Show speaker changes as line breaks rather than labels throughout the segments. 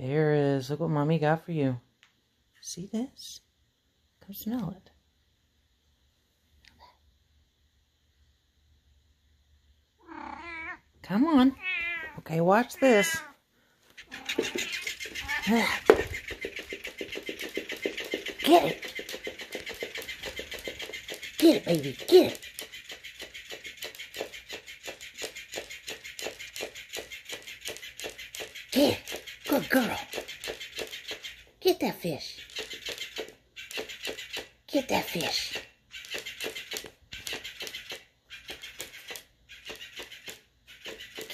There is. Look what mommy got for you. See this? Come smell it. Come on. Okay, watch this. Get it. Get it, baby. Get it. Get it. Good girl. Get that fish. Get that fish.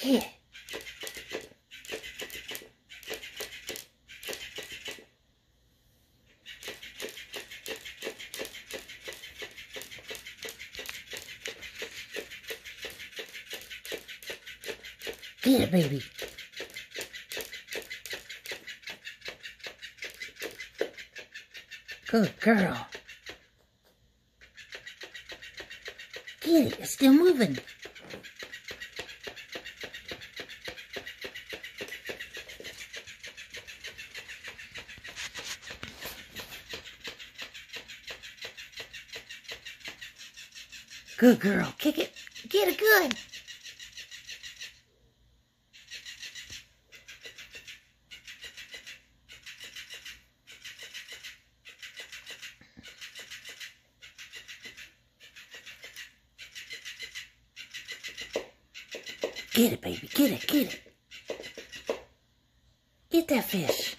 Get. Get it, baby. Good girl. Get it. It's still moving. Good girl. Kick it. Get it good. Get it, baby. Get it. Get it. Get that fish.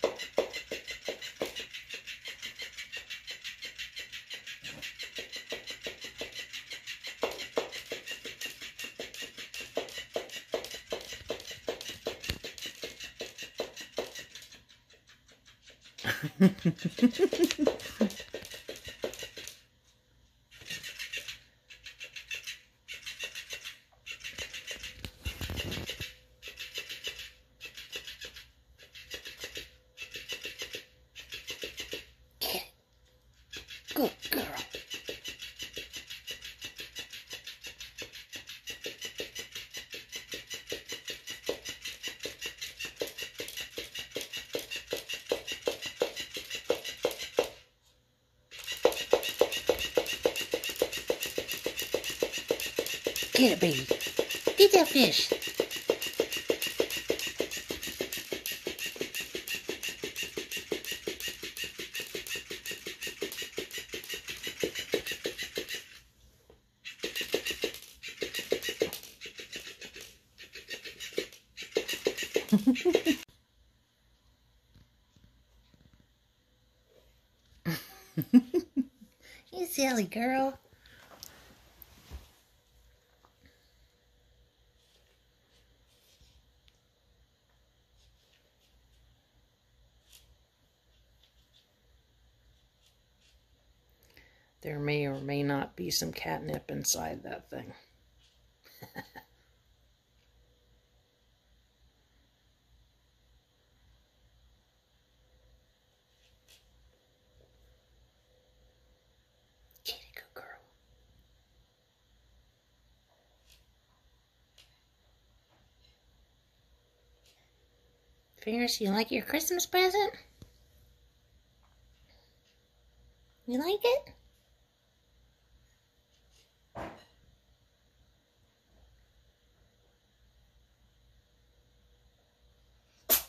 Good girl. Get it, baby. Get that fish. you silly girl. There may or may not be some catnip inside that thing. Ferris, you like your Christmas present? You like it?